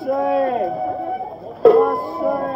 Ashe. Ashe.